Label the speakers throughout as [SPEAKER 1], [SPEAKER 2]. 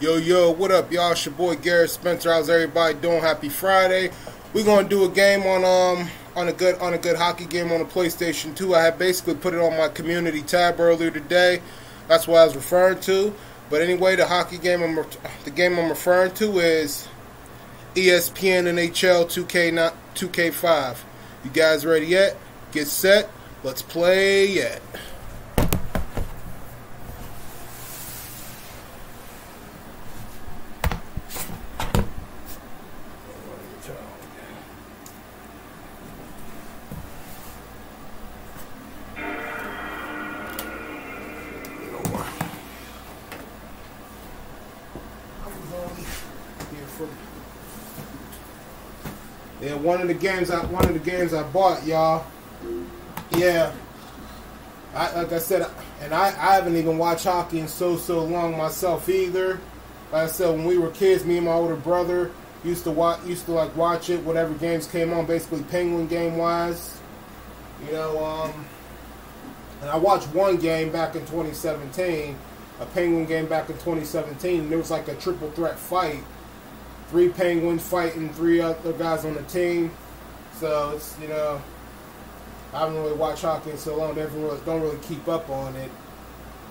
[SPEAKER 1] Yo, yo, what up, y'all? It's your boy Garrett Spencer. How's everybody doing? Happy Friday. We're gonna do a game on um on a good on a good hockey game on the PlayStation 2. I had basically put it on my community tab earlier today. That's what I was referring to. But anyway, the hockey game I'm the game I'm referring to is ESPN NHL 2K not 2K5. You guys ready yet? Get set. Let's play yet. Games I one of the games I bought, y'all. Yeah, I, like I said, and I, I haven't even watched hockey in so so long myself either. Like I said, when we were kids, me and my older brother used to watch used to like watch it whatever games came on, basically Penguin game wise. You know, um, and I watched one game back in 2017, a Penguin game back in 2017, and there was like a triple threat fight three Penguins fighting three other guys on the team. So it's you know, I haven't really watched hockey in so long. Really, don't really keep up on it.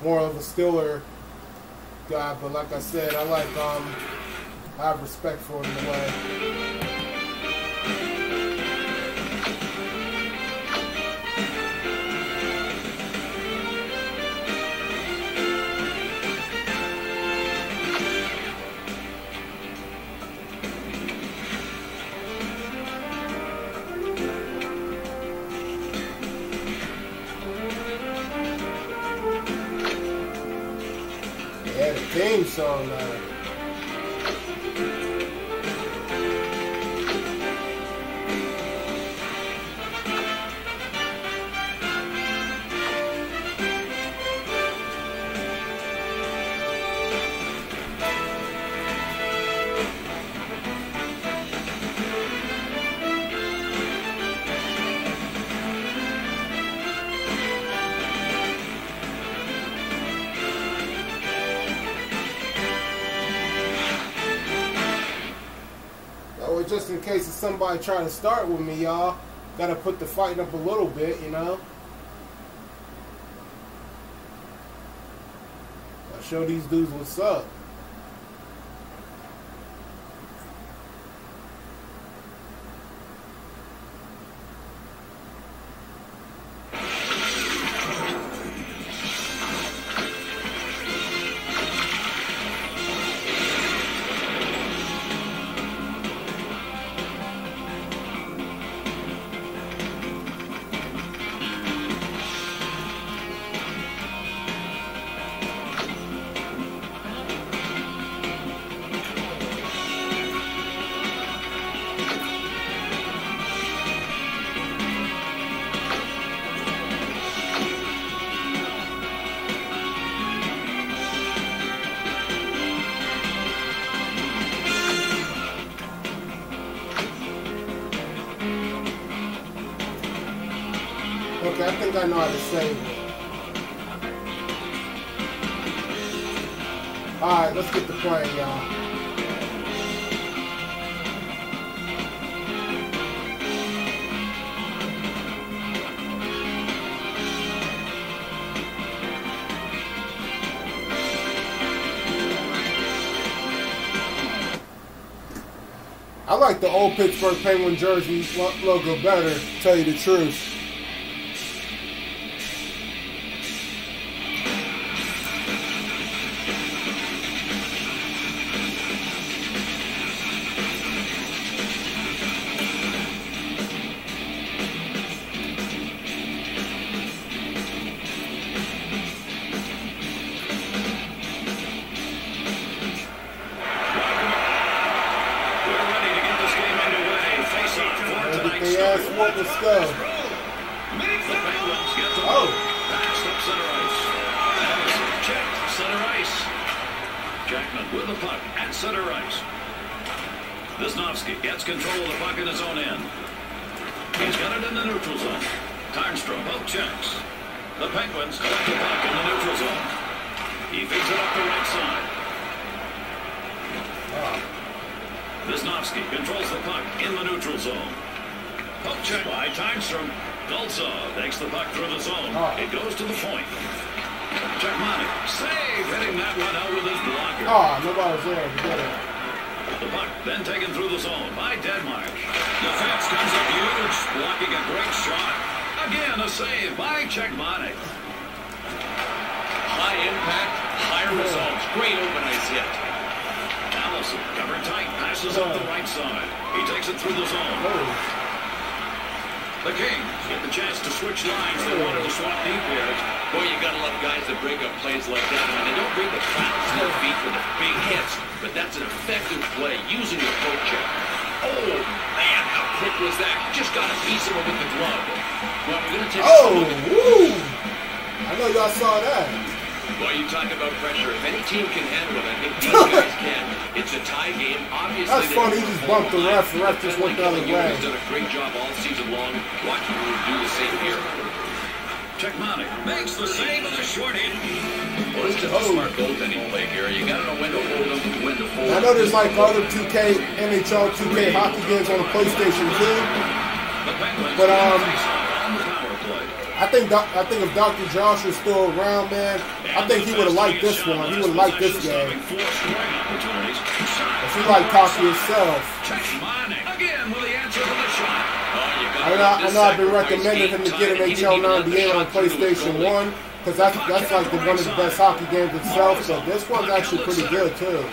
[SPEAKER 1] More of a Stiller guy, but like I said, I like um, I have respect for him in a way. Uh, somebody trying to start with me, y'all, gotta put the fight up a little bit, you know. I'll show these dudes what's up. I know how to it. Alright, let's get to playing, y'all. I like the old Pittsburgh Penguin jersey logo better, tell you the truth. The what.
[SPEAKER 2] The Penguins get the
[SPEAKER 1] Oh.
[SPEAKER 2] ball. Pass up center ice. Anderson checked center ice. Jackman with the puck at center ice. Wisnowski gets control of the puck in his own end. He's got it in the neutral zone. Tarnstrom both checks. The Penguins collect the puck in the neutral zone. He feeds it up the right side. Ah. Desnovsky controls the puck in the neutral zone. Poke check by Timestrom. Koltsov takes the puck through the zone.
[SPEAKER 1] Oh.
[SPEAKER 2] It goes to the point. Cechmanek, save, hitting that one out with his blocker.
[SPEAKER 1] Oh, nobody's there to get it.
[SPEAKER 2] The puck then taken through the zone by Denmark. The defense comes up huge, blocking a great shot. Again, a save by Cechmanek.
[SPEAKER 3] High impact, high results. Great open ice hit.
[SPEAKER 2] Allison, covered tight, passes up the right side. He takes it through the zone.
[SPEAKER 1] Oh.
[SPEAKER 2] The Kings get the chance to switch lines. They wanted to swap deep here.
[SPEAKER 3] Boy, you gotta love guys that break up plays like that. I mean, they don't bring the fouls to their feet for the big hits, but that's an effective play using the poke check. Oh, man, how quick was that? He just got a piece of him with the glove. Well, we're gonna take a
[SPEAKER 1] oh,
[SPEAKER 3] look
[SPEAKER 1] woo! I know y'all saw that.
[SPEAKER 3] Boy, you talk about pressure. If any team can handle it, I think these guys can. It's a tie game. Obviously,
[SPEAKER 1] That's funny. He just bumped the ref. The ref just went the other
[SPEAKER 3] Kelly Ewan
[SPEAKER 1] way.
[SPEAKER 3] has done a great job all season long. Watching you do the same here.
[SPEAKER 2] Cechmanek makes the save of the short hit.
[SPEAKER 3] Well, it's just a smart goaltending play here. You gotta know when to hold them, when to fold
[SPEAKER 1] I know there's like other 2K, NHL 2K hockey games on the PlayStation too. But, um,
[SPEAKER 2] face off on the power play.
[SPEAKER 1] I think Doc- I think if Dr. Josh was still around, man, I think he would have liked this one. He would have liked this game.
[SPEAKER 2] Four like opportunities.
[SPEAKER 1] If he hockey himself.
[SPEAKER 2] Cechmanek again with the answer to the shot.
[SPEAKER 3] You gotta
[SPEAKER 1] I know, I know I've been recommending him to get an HL
[SPEAKER 3] even let the
[SPEAKER 1] 98 on
[SPEAKER 3] shot through the
[SPEAKER 1] PlayStation 1 because that's that's like the, one of the best hockey games itself. So this one's actually pretty good too.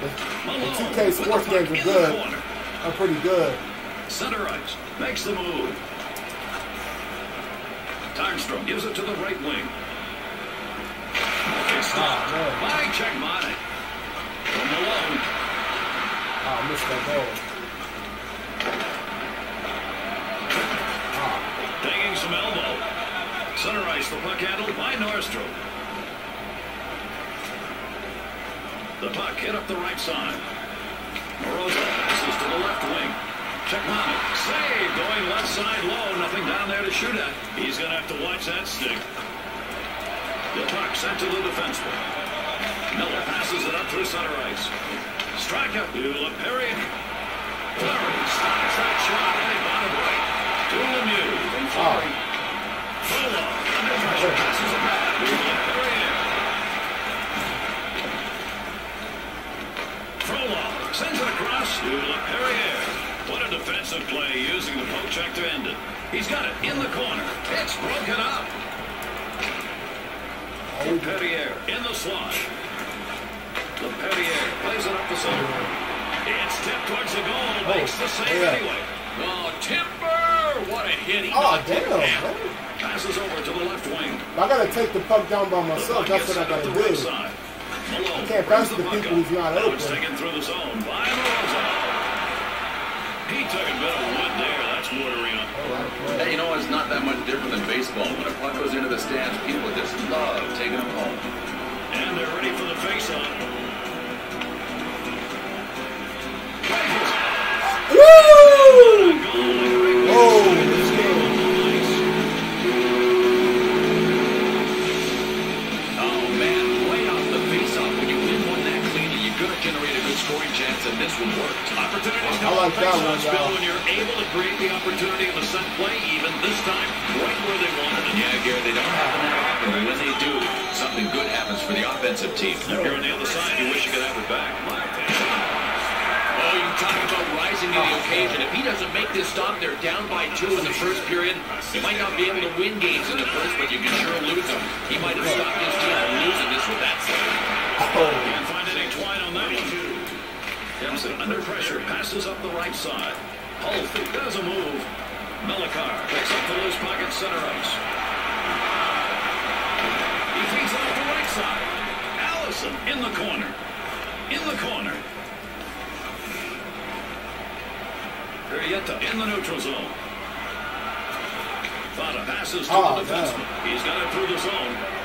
[SPEAKER 1] The, the 2K sports games are good. Are pretty good.
[SPEAKER 2] Center ice makes the move. Timestrom gives it to the right wing. It's stopped
[SPEAKER 1] Oh,
[SPEAKER 2] by Cechmanek. From Malone.
[SPEAKER 1] Oh, I missed that goal.
[SPEAKER 2] Taking ah. some elbow. Center ice, the puck handled by Norstrom. The puck hit up the right side. Moroza passes to the left wing. Cechmanek, save, going left side low, nothing down there to shoot at. He's going to have to watch that stick. The puck sent to the defenseman. Miller passes it up through center ice. Straka to Laperriere. Fleury stops that shot and it bottom right. To Lemieux from Fleury. Full under pressure, passes it back to Laperriere. Frolov sends it across to Laperriere. What a defensive play using the poke check to end it. He's got it in the corner. It's broken up. Laperriere in the slot. Laperriere plays it up the center. It's tipped towards the goal. Oh, Makes the save
[SPEAKER 1] yeah.
[SPEAKER 2] anyway.
[SPEAKER 3] Oh, Timber! What a hit. He
[SPEAKER 1] Oh,
[SPEAKER 3] knocked it
[SPEAKER 1] damn, man.
[SPEAKER 2] Passes over to the left wing.
[SPEAKER 1] I gotta take the puck down by myself. That's what I gotta do.
[SPEAKER 2] side. Malone
[SPEAKER 1] can't
[SPEAKER 2] brings
[SPEAKER 1] pass
[SPEAKER 2] the
[SPEAKER 1] to
[SPEAKER 2] puck
[SPEAKER 1] people
[SPEAKER 2] up.
[SPEAKER 1] who's not open.
[SPEAKER 2] It's taken through the zone by Morozov. He took a bit of wood there. That's watering up.
[SPEAKER 3] Hey, you know, it's not that much different than baseball. When a puck goes into the stands, people just love taking them home.
[SPEAKER 2] They're ready for the face-off. This
[SPEAKER 3] one worked.
[SPEAKER 2] Opportunities
[SPEAKER 1] I
[SPEAKER 2] come
[SPEAKER 1] like that one,
[SPEAKER 2] Bill, when you're able to create the opportunity in the set play, even this time, right where they wanted it.
[SPEAKER 3] Yeah, Gary, they don't happen that often, but when they do, something good happens for the offensive team.
[SPEAKER 2] If you're on the other side, you wish you could have it back.
[SPEAKER 3] Oh, you talk about rising to the occasion. If he doesn't make this stop, they're down by two in the first period. You might not be able to win games in the first, but you can sure lose them. He might have stopped this team from losing this with that save.
[SPEAKER 2] Can't find any twine on that one. Dempsey under pressure, passes up the right side. Holtby does a move. Melichar picks up the loose pocket center ice. He feeds it up the right side. Allison in the corner. In the corner. Arrieta in the neutral zone. Fata passes to
[SPEAKER 1] Oh,
[SPEAKER 2] the ah, defenseman. He's got it through the zone.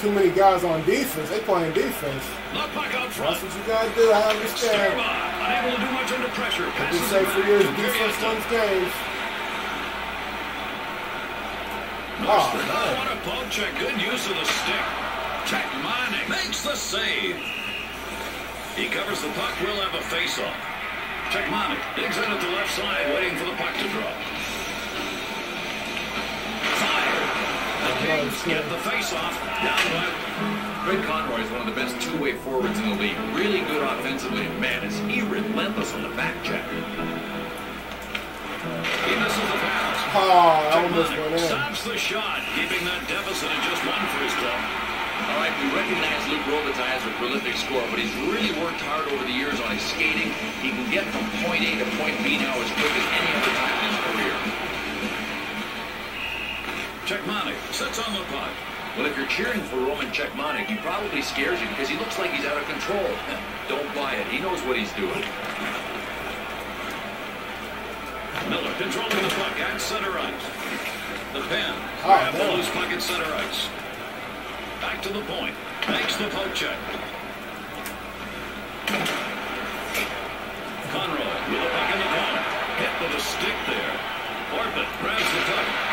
[SPEAKER 1] Too many guys on defense. They playing defense.
[SPEAKER 2] The puck out front.
[SPEAKER 1] That's what you gotta do. I understand.
[SPEAKER 2] Unable to do much under pressure.
[SPEAKER 1] I've been saying for years, defense wins games. Oh,
[SPEAKER 2] what a poke check. Good use of the stick. Cechmanek makes the save. He covers the puck, We'll have a face-off. Cechmanek digs in at the left side, waiting for the puck to drop. Fired. The Kings get the face-off. Down by
[SPEAKER 3] Craig Conroy is one of the best two-way forwards in the league. Really good offensively, and man, is he relentless on the back check.
[SPEAKER 2] He misses the pass.
[SPEAKER 1] Oh, I almost went in.
[SPEAKER 2] stops the shot, keeping that deficit at just one for his club.
[SPEAKER 3] All right, we recognize Luc Robitaille as a prolific scorer, but he's really worked hard over the years on his skating. He can get from point A to point B now as quick as any other time in his career.
[SPEAKER 2] Cechmanek sits on the puck.
[SPEAKER 3] Well, if you're cheering for Roman Cechmanek, he probably scares you because he looks like he's out of control. Don't buy it. He knows what he's doing.
[SPEAKER 2] Miller controlling the puck at center ice. The pen.
[SPEAKER 1] Oh,
[SPEAKER 2] grab the loose puck at center ice. Back to the point. Makes the poke check. Conroy with the puck in the corner. Hit with a stick there. Orpik grabs the puck.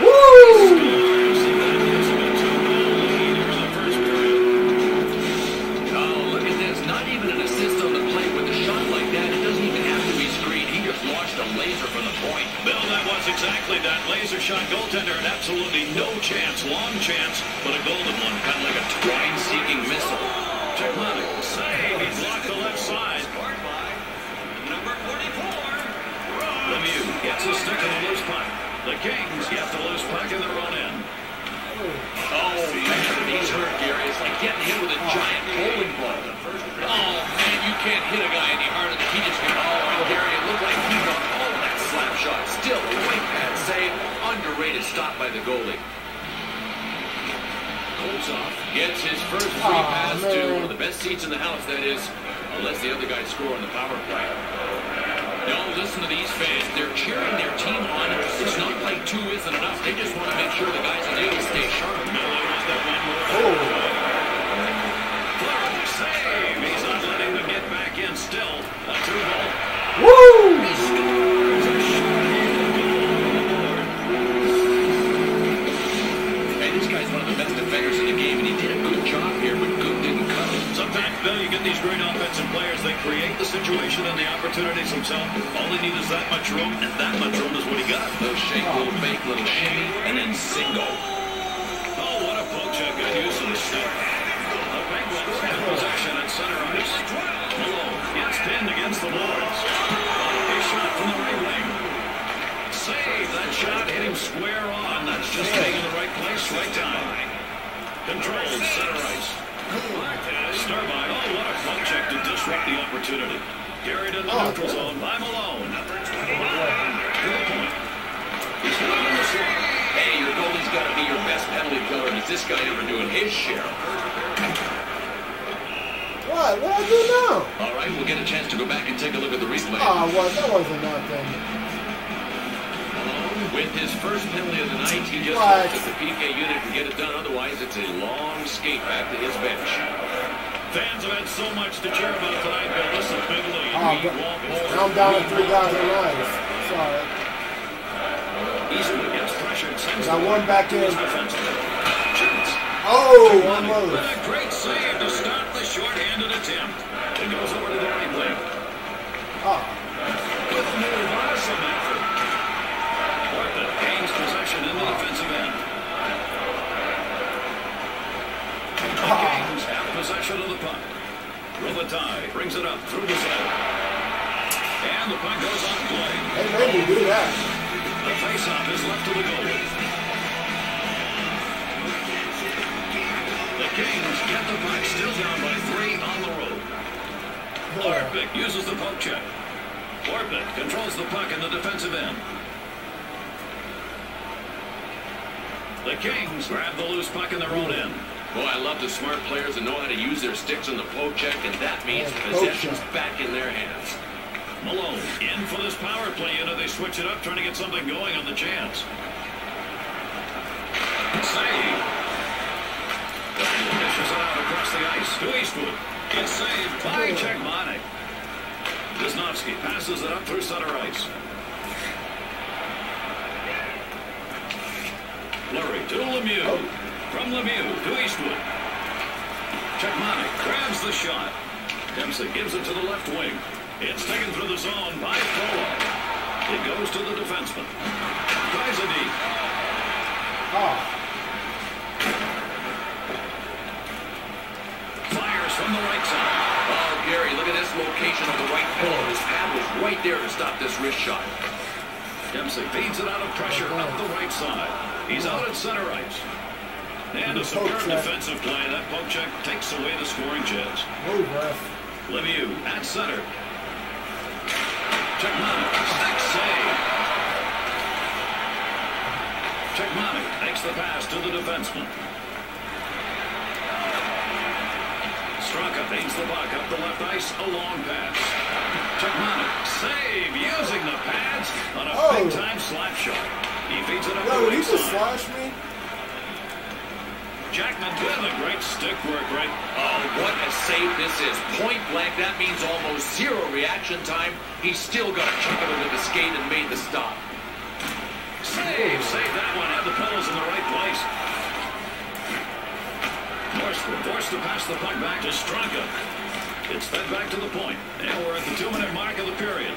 [SPEAKER 1] Woo!
[SPEAKER 2] Scores, and that gives him a two-goal lead here in the first period.
[SPEAKER 3] Look at this. Not even an assist on the play with a shot like that. It doesn't even have to be screened. He just launched a laser from the point.
[SPEAKER 2] Bill, that was exactly that. Laser shot goaltender and absolutely no chance. Long chance, but a golden one.
[SPEAKER 3] Kind of like a twine-seeking missile.
[SPEAKER 2] Cechmanek save. He blocked the left side.
[SPEAKER 3] Number 44.
[SPEAKER 2] Lemieux gets a stick in the loose puck. The Kings get the loose puck in their own end.
[SPEAKER 3] Oh, man, he's hurt, Gary. It's like getting hit with a giant bowling ball. Oh, man, you can't hit a guy any harder than he just hit. Oh, and Gary, it looked like he got all that slap shot. Still, a white pad save. Underrated stop by the goalie. Koltsov gets his first free
[SPEAKER 1] Aw,
[SPEAKER 3] pass to one of the best seats in the house, that is, unless the other guys score on the power play. No, listen to these fans. They're cheering their team on. It's not like two isn't enough. They just want to make sure the guys in the field stay sharp.
[SPEAKER 2] Miller was that one more.
[SPEAKER 1] Oh,
[SPEAKER 2] Fleury save. He's not letting them get back in still. A two goal.
[SPEAKER 1] woo!
[SPEAKER 3] Hey, this guy's one of the best defenders in the game, and he did a good job here, but Good didn't cut him.
[SPEAKER 2] Sometimes, Bill, you get these great offensive players. They create the situation and the opportunities themselves. All they need is that much room, and that much room is what he got.
[SPEAKER 3] Little shake, little fake, little shimmy, and then single.
[SPEAKER 2] Oh, what a poke check. Good use of the stick. The Penguins have possession at center ice. Malone gets pinned against the boards. A shot from the right wing. Save. That shot hit him square on. That's just getting in the right place, right time. Controlled center ice. Starbine. Oh, what a check to disrupt the opportunity. In the
[SPEAKER 1] Oh,
[SPEAKER 2] neutral zone by Malone. To the point. He's not in the slot.
[SPEAKER 3] Hey, your goalie's got to be your best penalty killer, and is this guy ever doing his share?
[SPEAKER 1] What? What I do now?
[SPEAKER 3] All right, we'll get a chance to go back and take a look at the replay.
[SPEAKER 1] Oh, well, that wasn't nothing.
[SPEAKER 3] With his first penalty of the night, he just
[SPEAKER 1] What?
[SPEAKER 3] hopes that the PK unit can get it done. Otherwise, it's a long skate back to his bench.
[SPEAKER 2] Fans have had so much to cheer about tonight, Bill. This is a big lead.
[SPEAKER 1] Oh, but
[SPEAKER 2] want more.
[SPEAKER 1] now I'm down to three guys lines. Sorry.
[SPEAKER 2] Eastwood gets pressured. Sends
[SPEAKER 1] Got
[SPEAKER 2] the
[SPEAKER 1] one back in.
[SPEAKER 2] his defenseman. Shoots.
[SPEAKER 1] Oh,
[SPEAKER 2] Money
[SPEAKER 1] almost.
[SPEAKER 2] with a great save to stop the short-handed attempt. It goes over to the right wing.
[SPEAKER 1] Oh,
[SPEAKER 2] With a move, awesome effort. Orphan gains possession in the defensive end. The Kings have possession of the puck. Robitaille brings it up through the zone. And the puck goes on play.
[SPEAKER 1] they made me do that.
[SPEAKER 2] The faceoff is left to the goalie. The Kings get the puck still down by three on the road. Orpik uses the poke check. Orpik controls the puck in the defensive end. The Kings grab the loose puck in their own end.
[SPEAKER 3] Boy, I love the smart players that know how to use their sticks on the poke check, and that means
[SPEAKER 1] oh, Yeah,
[SPEAKER 3] possession's back in their hands.
[SPEAKER 2] Malone in for this power play. You know, they switch it up, trying to get something going on the chance. Save. Dishes it out across the ice to Eastwood. It's saved by oh. Cechmanek. Visnovsky passes it up through center ice. Fleury to Lemieux. From Lemieux to Eastwood. Cechmanek grabs the shot. Dempsey gives it to the left wing. It's taken through the zone by Polo. It goes to the defenseman. Tries a deep.
[SPEAKER 1] Oh,
[SPEAKER 2] Fires from the right side.
[SPEAKER 3] Oh, Gary, look at this location of the right pillow. His pad was right there to stop this wrist shot.
[SPEAKER 2] Dempsey feeds it out of pressure up the right side. He's out at center ice. And a superb defensive play. That poke check takes away the scoring chance.
[SPEAKER 1] move, ref.
[SPEAKER 2] Lemieux at center. Cechmanek, stick save. Cechmanek takes the pass to the defenseman. Straka feeds the puck up the left ice, a long pass. Cechmanek, save using the pads on a
[SPEAKER 1] Oh.
[SPEAKER 2] big-time slap shot. He feeds it up
[SPEAKER 1] Yo,
[SPEAKER 2] the
[SPEAKER 1] did he
[SPEAKER 2] right
[SPEAKER 1] just
[SPEAKER 2] side.
[SPEAKER 1] slash me?
[SPEAKER 2] Jackman with a great stick work right
[SPEAKER 3] Oh, what a save this is. Point blank, that means almost zero reaction time. He's still got to chuck it over the skate and made the stop.
[SPEAKER 2] Save, save that one. Had the pedals in the right place. Northwood forced to pass the puck back to Straka. It's fed back to the point. And we're at the two-minute mark of the period.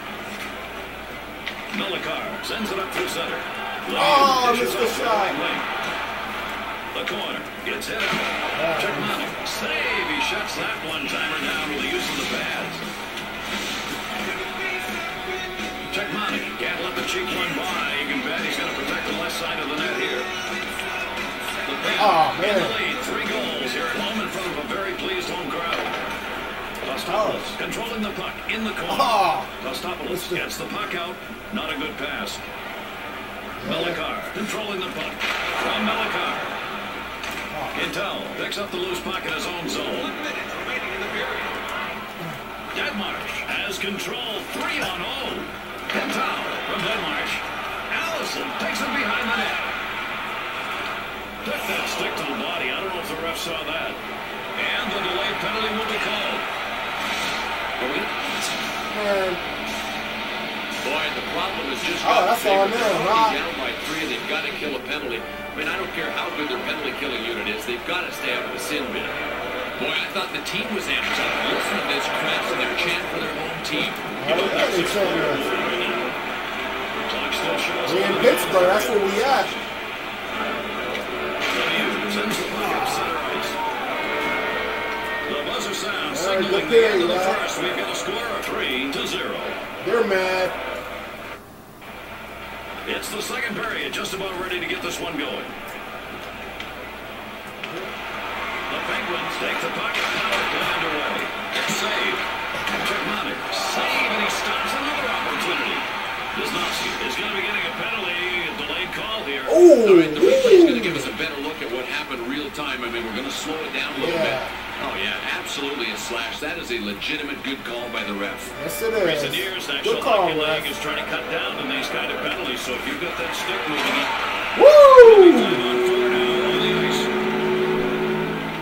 [SPEAKER 2] Melichar sends it up through center.
[SPEAKER 1] Oh, missed the shot.
[SPEAKER 2] The corner gets hit out. Cechmanek. Save. He shuts that one-timer down with the use of the pads. Cechmanek. Can't let the cheap one by. You can bet he's going to protect the left side of the net here. The Pen
[SPEAKER 1] Aw, oh,
[SPEAKER 2] in
[SPEAKER 1] man.
[SPEAKER 2] the lead. Three goals here at home in front of a very pleased home crowd. Kostopoulos controlling the puck in the corner.
[SPEAKER 1] Oh.
[SPEAKER 2] Kostopoulos gets the puck out. Not a good pass. Melichar controlling the puck. From Melichar. Quintel picks up the loose puck in his own zone. Deadmarsh has control. Three on oh. Quintel from Deadmarsh. Allison takes it behind the net. Took that stick to the body. I don't know if the ref saw that. And the delayed penalty will be called.
[SPEAKER 1] Man,
[SPEAKER 3] Boy, the problem is just
[SPEAKER 1] Oh,
[SPEAKER 3] gotten
[SPEAKER 1] that's all
[SPEAKER 3] bigger.
[SPEAKER 1] now,
[SPEAKER 3] They're
[SPEAKER 1] huh?
[SPEAKER 3] already down by three. They've got to kill a penalty. I mean, I don't care how good their penalty killing unit is. They've got to stay out of the sin bin. Boy, I thought the team was amped up. Listen to this crowd and their chant for their home team.
[SPEAKER 1] Oh, how we got each other?
[SPEAKER 2] Clock still shows.
[SPEAKER 1] We in Pittsburgh, that's where we at.
[SPEAKER 2] Lemieux sends the puck up center ice. The buzzer sounds signaling
[SPEAKER 1] good
[SPEAKER 2] the end of the first. We've got a score of three to zero.
[SPEAKER 1] They're mad.
[SPEAKER 2] It's the second period, just about ready to get this one going. The Penguins take the puck, power play underway. Save. Cechmanek. Save, and he stops another opportunity. Visnovsky is going to be getting a penalty, a delayed call here.
[SPEAKER 3] Oh, All right, the replay's going to give us a better look at what happened real time. I mean, we're going to slow it down a little
[SPEAKER 1] Yeah.
[SPEAKER 3] bit. Oh, yeah, absolutely a slash. That is a legitimate good call by the ref.
[SPEAKER 1] Yes, it
[SPEAKER 2] Recent years, National
[SPEAKER 1] Good call,
[SPEAKER 2] Hockey League is trying to cut down on these kind of penalties, so if you've got that stick moving it,
[SPEAKER 1] Woo!
[SPEAKER 2] time on four now on the ice.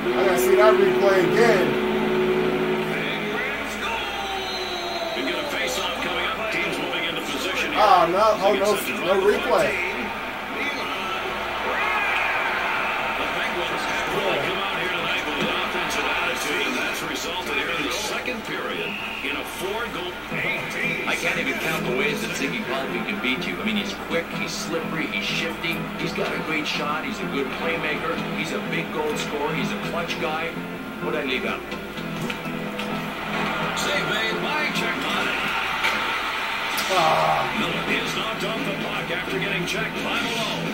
[SPEAKER 1] I gotta see that replay again.
[SPEAKER 2] We've got a face-off coming up. Teams moving into position here.
[SPEAKER 1] Oh, no. Oh, no. No
[SPEAKER 2] drive the puck.
[SPEAKER 1] replay.
[SPEAKER 3] I can't even count the ways that Ziggy Palffy can beat you. I mean, he's quick, he's slippery, he's shifty, he's got a great shot, he's a good playmaker, he's a big goal scorer, he's a clutch guy. What'd I leave out?
[SPEAKER 2] Save made by Cechmanek.
[SPEAKER 1] Ah,
[SPEAKER 2] Miller is knocked off the puck after getting checked by Malone.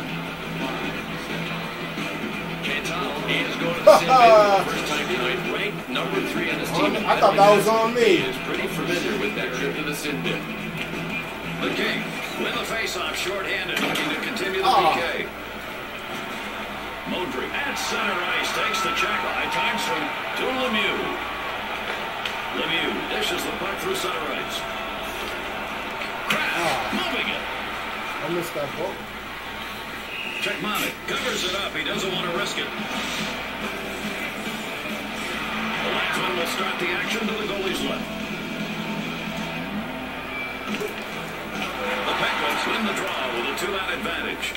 [SPEAKER 3] Cantal is going to the sin for the first time tonight, ranked number three on his team.
[SPEAKER 1] I thought that was on me.
[SPEAKER 3] is pretty familiar with that trip to the sin bin.
[SPEAKER 2] The King win the faceoff shorthanded, looking to continue the
[SPEAKER 1] Ah.
[SPEAKER 2] PK. Modry at center ice takes the check. Times from to Lemieux. Lemieux dishes the puck through center ice. Kraft
[SPEAKER 1] Ah.
[SPEAKER 2] moving it.
[SPEAKER 1] I missed that ball.
[SPEAKER 2] Checkmonic covers it up. He doesn't want to risk it. Will start the action to the goalie's left. The Penguins win the draw with a two-man advantage.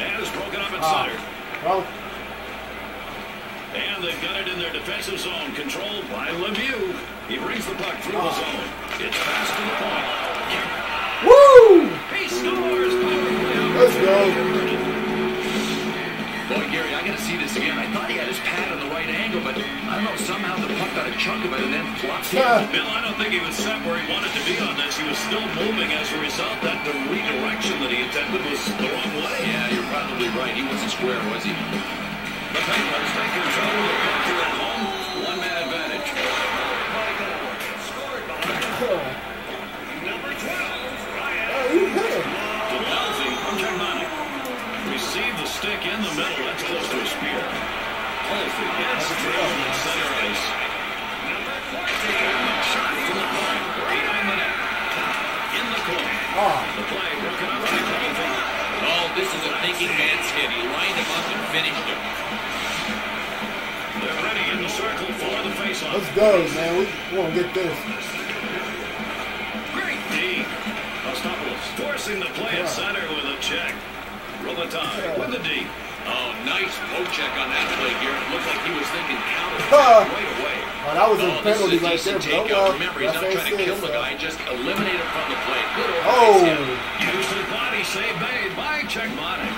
[SPEAKER 2] And is broken up at
[SPEAKER 1] Ah.
[SPEAKER 2] center.
[SPEAKER 1] Well,
[SPEAKER 2] And they've got it in their defensive zone, controlled by Lemieux. He brings the puck through the zone. It's passed to the point.
[SPEAKER 1] Woo!
[SPEAKER 2] He scores!
[SPEAKER 1] Let's go.
[SPEAKER 3] Boy, Gary, I got to see this again. I thought he had his pad on the right angle, but I don't know, somehow the puck got a chunk of it and then flopped in.
[SPEAKER 1] Yeah.
[SPEAKER 2] Bill, I don't think he was set where he wanted to be on this. He was still moving as a result. That the redirection that he attempted was the wrong way.
[SPEAKER 3] Yeah, you're probably right. He wasn't square, was he?
[SPEAKER 2] The Penguins take control of the puck at home. One man advantage.
[SPEAKER 1] Oh, you hit him.
[SPEAKER 2] To Halsey from Germanic. Receive the stick in the middle. That's close
[SPEAKER 3] this is a thinking man's hit. He lined him up and finished him.
[SPEAKER 2] They're ready in the circle for the faceoff.
[SPEAKER 1] let's go, man. We, we gonna get this.
[SPEAKER 2] Great D. Kostopoulos forcing the play at center with a check. Robitaille with the D.
[SPEAKER 3] Oh, nice poke check on that play, Garrett. Looked like he was thinking counter right away.
[SPEAKER 1] Oh, that was a
[SPEAKER 3] Oh, is
[SPEAKER 1] penalty
[SPEAKER 3] a
[SPEAKER 1] right there, bro.
[SPEAKER 3] takeout.
[SPEAKER 1] Well,
[SPEAKER 3] Remember, he's not trying to kill the guy, just eliminate him from the play. Good old
[SPEAKER 1] Oh,
[SPEAKER 2] Houston body save made by Cechmanek.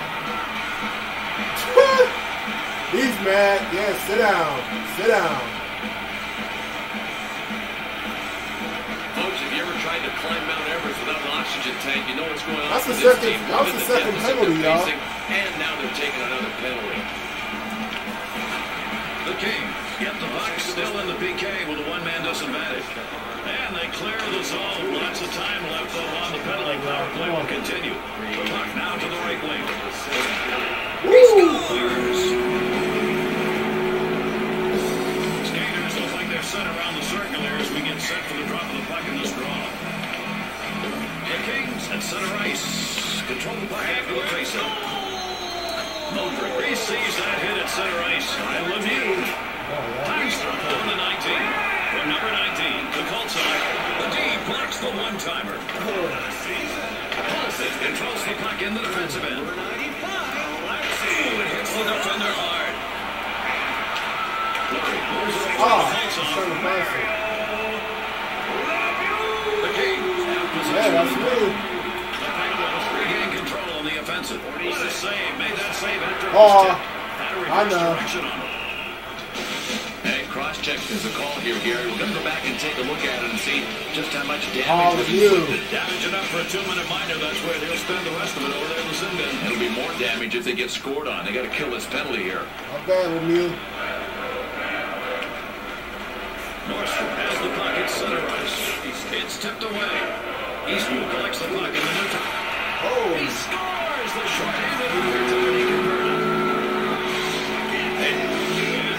[SPEAKER 1] he's mad. Yeah, sit down. Sit down.
[SPEAKER 3] Folks, if you ever tried to climb Mount Everest without oxygen tank, you know what's going on.
[SPEAKER 1] That's the second-
[SPEAKER 3] team.
[SPEAKER 1] that was the
[SPEAKER 3] the
[SPEAKER 1] second penalty, y'all.
[SPEAKER 3] And now they're taking another penalty.
[SPEAKER 2] The Kings get the puck still in the PK with a one-man doesn't disadvantage. And they clear the zone. Lots of time left though on the penalty. Power play will continue. The puck now to the right wing.
[SPEAKER 1] Woo!
[SPEAKER 2] Clears. Skaters look like they're set around the circle here as we get set for the drop of the puck in this draw. The Kings at center ice control the puck after the receives that hit at center ice. And Lemieux Hagstrom on the 19. From number 19 to Coltside. The D blocks the one-timer. Paulson controls the puck in the defensive end. Ooh, it hits the defender hard. Fleury moves it over
[SPEAKER 1] Ah, he's trying to.
[SPEAKER 2] The Kings have
[SPEAKER 1] Yeah,
[SPEAKER 2] possession.
[SPEAKER 1] that's me.
[SPEAKER 2] The Penguins regain control on the offensive. What a save. Made that save after it
[SPEAKER 1] Oh,
[SPEAKER 2] was tipped. Had a
[SPEAKER 1] I
[SPEAKER 2] reverse
[SPEAKER 1] know.
[SPEAKER 2] direction.
[SPEAKER 3] Hey, cross-check is a call here, Gary. We're going to go back and take a look at it and see just how much damage
[SPEAKER 1] Oh,
[SPEAKER 3] was
[SPEAKER 1] you.
[SPEAKER 3] inflicted.
[SPEAKER 2] Damage enough for a two-minute minor. That's where they'll spend the rest of it over there in the sin bin.
[SPEAKER 3] It'll be more damage if they get scored on. They got to kill this penalty here.
[SPEAKER 1] Not bad, Lemieux.
[SPEAKER 2] Norstrom has the puck at center ice. It's tipped away. Eastwood collects the puck in the neutral.
[SPEAKER 1] Oh,
[SPEAKER 2] He scores the short-handed winner to. And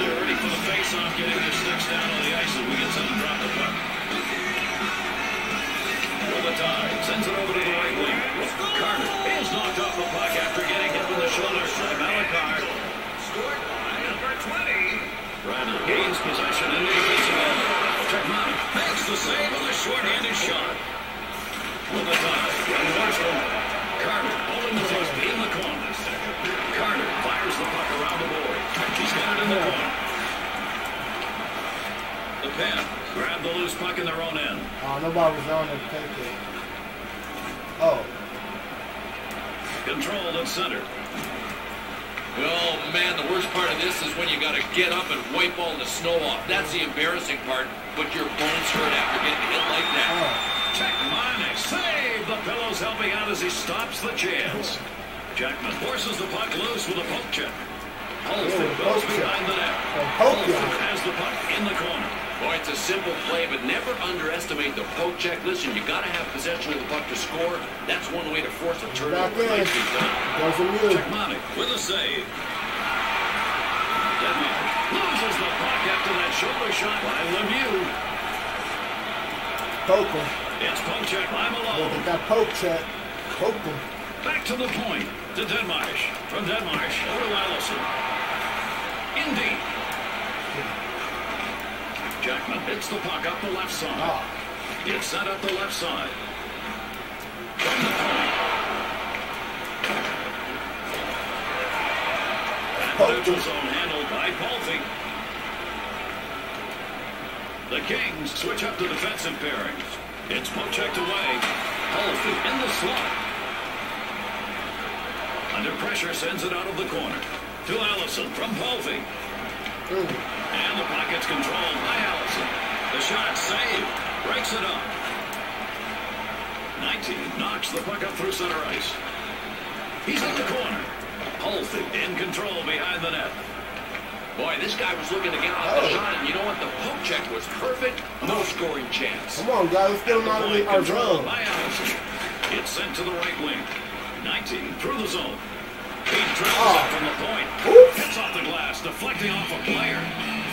[SPEAKER 2] they're ready for the face-off, getting their sticks down on the ice as we get to drop the puck. Robitaille sends it over to the right wing. Carter is knocked off the puck after getting hit with the shoulder by Melichar. Bradley gains possession in the defensive end. Checkmate makes the save on the short-handed shot. Robitaille from Norstrom. Carter holding the puck in the corner. Carter fires the puck around the board. He's got it in the corner. The Pen grab the loose puck in their own end.
[SPEAKER 1] oh, nobody was on there to take it. Oh,
[SPEAKER 2] Controlled at center.
[SPEAKER 3] Oh, man, the worst part of this is when you got to get up and wipe all the snow off. That's the embarrassing part, but your bones hurt after getting hit like that.
[SPEAKER 1] oh.
[SPEAKER 2] Cechmanek save. The pillows helping out as he stops the chance. Jackman forces the puck loose with a poke check. Holford
[SPEAKER 1] Oh,
[SPEAKER 2] goes behind the net.
[SPEAKER 1] Oh,
[SPEAKER 2] Holford has the puck in the corner.
[SPEAKER 3] Boy, it's a simple play, but never underestimate the poke check. Listen, you got to have possession of the puck to score. That's one way to force a turnover.
[SPEAKER 1] Back in.
[SPEAKER 3] Nicely done.
[SPEAKER 1] There's Lemieux.
[SPEAKER 2] Cechmanek with a save. Denmark loses the puck after that shoulder shot by Lemieux.
[SPEAKER 1] Poke him.
[SPEAKER 2] It's poke check by
[SPEAKER 1] Oh,
[SPEAKER 2] Malone.
[SPEAKER 1] they got poke check. Poke him.
[SPEAKER 2] Back to the point to Deadmarsh. From Deadmarsh over to Allison. Indeed. Jackman hits the puck up the left side.
[SPEAKER 1] Ah,
[SPEAKER 2] It's sent up the left side. From the point. That neutral zone handled by Palffy. The Kings switch up to defensive pairings. It's poke checked away. Holford in the slot. Under pressure, sends it out of the corner. To Allison from
[SPEAKER 1] Palffy.
[SPEAKER 2] And the pocket's controlled by Allison. The shot saved. Breaks it up. 19 knocks the puck up through center ice. He's in the corner. Holford in control behind the net.
[SPEAKER 3] Boy, this guy was looking to get off the shot, and you know what? The poke check was perfect. No scoring chance.
[SPEAKER 1] Come on, guys. Let's get him out of the- our
[SPEAKER 2] controlled
[SPEAKER 1] zone.
[SPEAKER 2] by Allison. It's sent to the right wing. 19 through the zone. He dribbles
[SPEAKER 1] Oh.
[SPEAKER 2] from the point.
[SPEAKER 1] Oops.
[SPEAKER 2] Hits off the glass, deflecting off a player.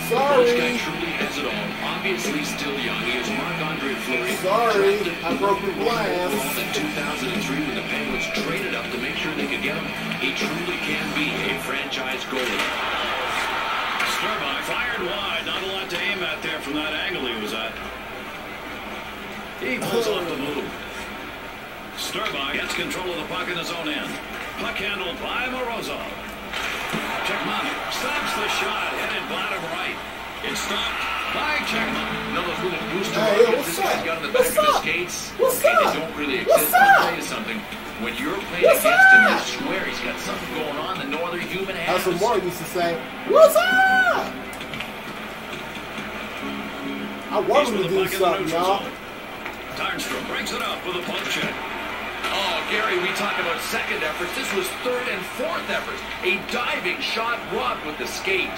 [SPEAKER 2] Sorry.
[SPEAKER 3] This guy truly has it all. Obviously still young. He is Marc-Andre Fleury.
[SPEAKER 1] Sorry. I broke the glass.
[SPEAKER 3] In 2003 when the Penguins traded up to make sure they could get him. He truly can be a franchise goalie.
[SPEAKER 2] Sturby fired wide. Not a lot to aim at there from that angle he was at. He pulls off the move. Sturby gets control of the puck in his own end. Puck handled by Morozov. Cechmanek stops the shot, headed bottom right. It's stopped by Cechmanek.
[SPEAKER 3] Another know those little booster
[SPEAKER 1] Hey,
[SPEAKER 3] rockets
[SPEAKER 1] what's
[SPEAKER 3] this guy's
[SPEAKER 1] up?
[SPEAKER 3] got on the
[SPEAKER 1] What's
[SPEAKER 3] back of
[SPEAKER 1] up?
[SPEAKER 3] his skates?
[SPEAKER 1] What's
[SPEAKER 3] okay,
[SPEAKER 1] up?
[SPEAKER 3] they don't really
[SPEAKER 1] What's
[SPEAKER 3] exist. I'll
[SPEAKER 1] up?
[SPEAKER 3] tell you something. When you're playing
[SPEAKER 1] What's
[SPEAKER 3] against him, you
[SPEAKER 1] up?
[SPEAKER 3] swear he's got something going on that no other human has.
[SPEAKER 1] That's what Mark used to say. What's up? I want him to do something, y'all.
[SPEAKER 2] zone. Tarnstrom breaks it up with a poke check.
[SPEAKER 3] Oh, Gary, we talk about second efforts. This was third and fourth efforts. A diving shot robbed with the skate.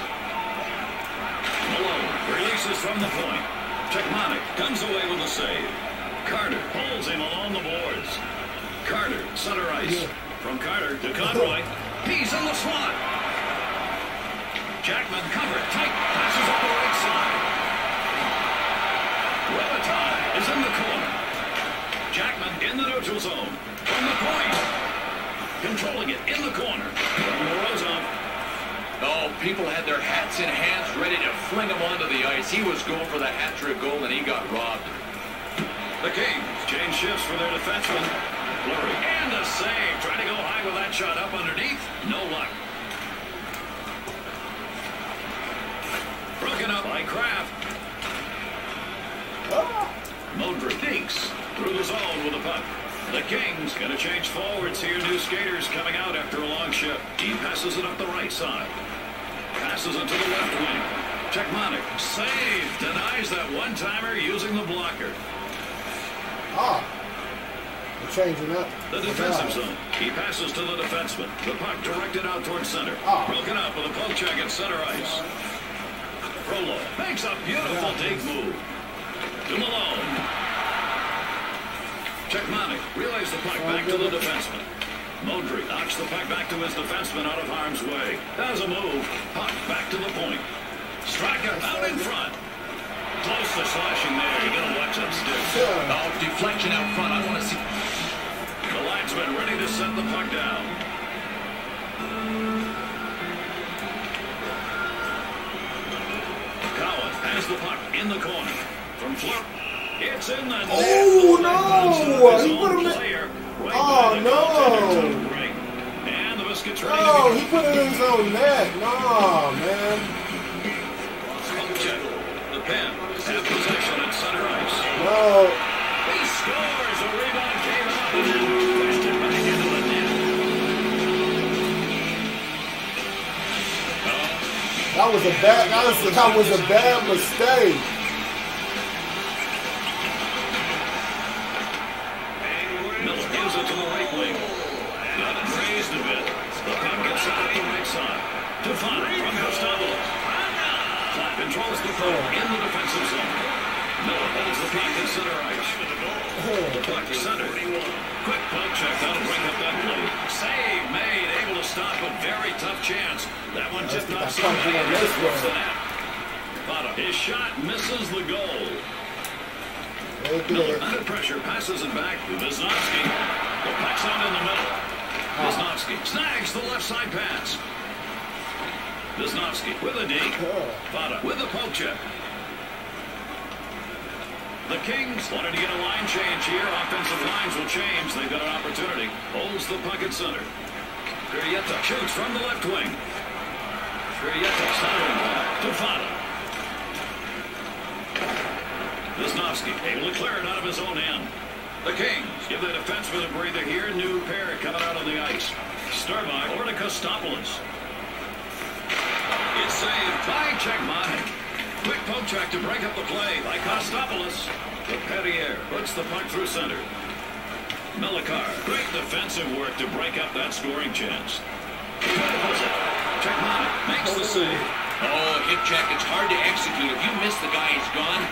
[SPEAKER 2] Malone releases from the point. Cechmanek comes away with a save. Carter pulls him along the boards. Carter, center ice. From Carter to Conroy. He's in the slot. Jackman covered tight. Passes up the right side. Robitaille is in the corner. Jackman in the neutral zone. From the point. Controlling it in the corner. Morozov.
[SPEAKER 3] Oh, people had their hats in hands ready to fling him onto the ice. He was going for the hat-trick goal, and he got robbed.
[SPEAKER 2] The Kings change shifts for their defenseman. Fleury and a save. Trying to go high with that shot up underneath. No luck. Broken up by Kraft.
[SPEAKER 1] Ah.
[SPEAKER 2] Modric dinks through the zone with the puck. The Kings going to change forwards here. New skaters coming out after a long shift. He passes it up the right side. Passes it to the left wing. Cechmanek. Save. Denies that one-timer using the blocker.
[SPEAKER 1] Ah. We're changing up.
[SPEAKER 2] The defensive zone. He passes to the defenseman. The puck directed out towards center.
[SPEAKER 1] Ah.
[SPEAKER 2] Broken up with a poke check at center ice. Frolov makes a beautiful dig move. To Malone. Cechmanek relays the puck back to the defenseman. Modric knocks the puck back to his defenseman out of harm's way. Does a move. Puck back to the point. Striker out in front. Close to slashing there. You're going to watch that stick.
[SPEAKER 3] Oh, deflection out front. I want to see.
[SPEAKER 2] The linesman ready to set the puck down. The puck in the corner. From Fleur. It's in the.
[SPEAKER 1] Oh, no.
[SPEAKER 2] puck's off his
[SPEAKER 1] He put him in-
[SPEAKER 2] Right
[SPEAKER 1] Oh, no.
[SPEAKER 2] goaltender to the ring. And the biscuit's ready
[SPEAKER 1] No, he put it in his own net. Nah, man.
[SPEAKER 2] Check. The pen. Have possession at center ice.
[SPEAKER 1] No. That was a bad. That was, that was a bad mistake.
[SPEAKER 2] Miller gives it to the right wing. Raised a bit. The puck gets out the right side. From controls the puck in the defensive zone. Miller the puck center ice. The puck center. Quick poke check. That'll break up that play. Save stop a very tough chance. That one just
[SPEAKER 1] get
[SPEAKER 2] knocks
[SPEAKER 1] that puck
[SPEAKER 2] somebody
[SPEAKER 1] going
[SPEAKER 2] in
[SPEAKER 1] this
[SPEAKER 2] towards
[SPEAKER 1] way.
[SPEAKER 2] the net. Fata, his shot misses the goal. Miller under pressure passes it back to Visnovsky. The puck's out in the middle. Ah. Visnovsky snags the left side pass. Visnovsky with a dig. Fata oh. with a poke check. The Kings wanted to get a line change here. Offensive lines will change. They've got an opportunity. Holds the puck at center. Grieta shoots from the left wing. Grieta centering puck to Fata. Visnovsky able to clear it out of his own end. The Kings give the defenseman a breather here. New pair coming out on the ice. Starbach over to Kostopoulos. It's saved by Cechmanek. Quick poke check to break up the play by Kostopoulos. Laperriere puts the puck through center. Melichar, great defensive work to break up that scoring chance. Cechmanek makes the save.
[SPEAKER 3] Oh, hip check. It's hard to execute. If you miss the guy, he's gone.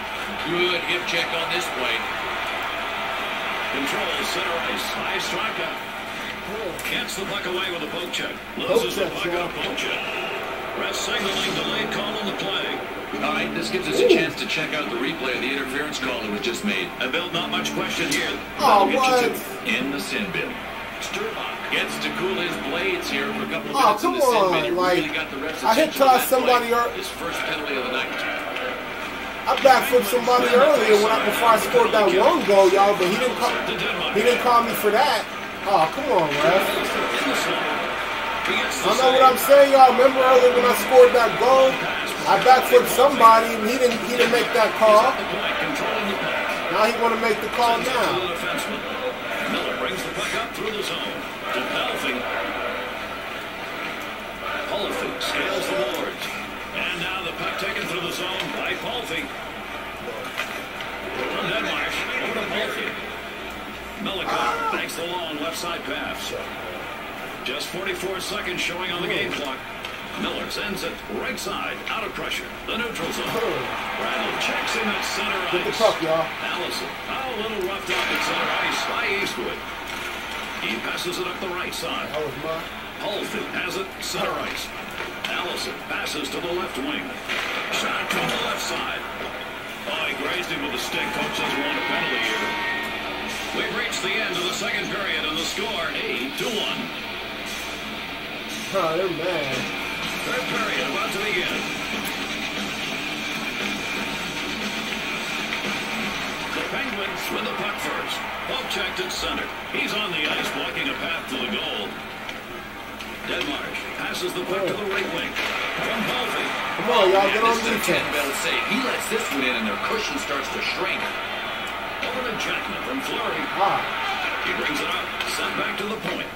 [SPEAKER 3] Good hip check on this play.
[SPEAKER 2] Control center ice. High strikeout. Gets the puck away with a poke check. Loses the
[SPEAKER 1] check,
[SPEAKER 2] puck on a
[SPEAKER 1] yeah.
[SPEAKER 2] poke check. Rest signaling delayed call on the play.
[SPEAKER 3] All right, this gives us a chance to check out the replay of the interference call that was just made.
[SPEAKER 2] And Bill, not much question here.
[SPEAKER 1] Oh,
[SPEAKER 3] That'll get you
[SPEAKER 1] what?
[SPEAKER 3] in the sin bin. Sturbach gets to cool his blades here for a couple of
[SPEAKER 1] Oh,
[SPEAKER 3] minutes in
[SPEAKER 1] come
[SPEAKER 3] the sin bin. He
[SPEAKER 1] like,
[SPEAKER 3] really got the ref's
[SPEAKER 1] I hit
[SPEAKER 3] attention on
[SPEAKER 1] toss somebody
[SPEAKER 3] play.
[SPEAKER 1] or-
[SPEAKER 3] His first penalty of the night.
[SPEAKER 1] I backflipped somebody earlier when I, before I scored that one goal, y'all, but he didn't call, he didn't call me for that. Oh, come on, ref.
[SPEAKER 2] In the slot. He gets the
[SPEAKER 1] I know what. I'm saying, y'all. Remember earlier when I scored that goal? I backflipped somebody and he didn't he didn't make that call. Now he want to make the call now.
[SPEAKER 2] Miller brings the puck up through the zone. To Palffy. Palffy scales the boards. And now the puck taken through the zone by Palffy. From Deadmarsh, over to Palffy. Melichar takes the long left side pass. Just 44 seconds showing on the game clock. Miller sends it right side, out of pressure. The neutral zone. Rattle checks in at center
[SPEAKER 1] Get the
[SPEAKER 2] ice.
[SPEAKER 1] puck, y'all.
[SPEAKER 2] Allison, a little roughed up at center ice by Eastwood. He passes it up the right side.
[SPEAKER 1] That was.
[SPEAKER 2] Holford has it, center ice. Allison passes to the left wing. Shot from the left side. Oh, he grazed him with a stick. Coach want a penalty here. We've reached the end of the second period, and the score 8 to 1.
[SPEAKER 1] Huh, they're mad.
[SPEAKER 2] Third period about to begin. The Penguins with the puck first. Poke checked at center. He's on the ice blocking a path to the goal. Denmark passes the puck to the right wing. From Halvey.
[SPEAKER 1] Come on, y'all, get on
[SPEAKER 3] This is 10
[SPEAKER 1] defense.
[SPEAKER 3] bell save. He lets this one in and their cushion starts to shrink.
[SPEAKER 2] Over to Jackman from Fleury.
[SPEAKER 1] Ah,
[SPEAKER 2] He brings it up. Sent back to the point.